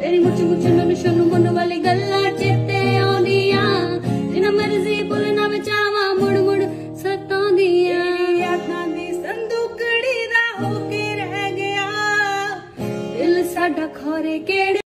ਤੇਰੀ ਮੁੱਛ ਮੁੱਛ ਮੈਨੂੰ ਸ਼ਨੂ ਮਨ ਵਾਲੀ ਗੱਲਾਂ ਚੇਤੇ ਆਉਂਦੀਆਂ। ਜਿਨਾ ਮਰਜ਼ੀ ਭੁੱਲਣਾ ਵਿਚਾਵਾ ਮੁੜ ਮੁੜ ਸਤਾਉਂਦੀਆਂ। ਤੇਰੀ ਅੱਖਾਂ ਦੀ ਸੰਦੂਕੜੀ ਦਾ ਹੋ ਕੇ ਰਹਿ ਗਿਆ। ਦਿਲ ਸਾਡਾ ਖੋਰੇ ਕਿਹੜੇ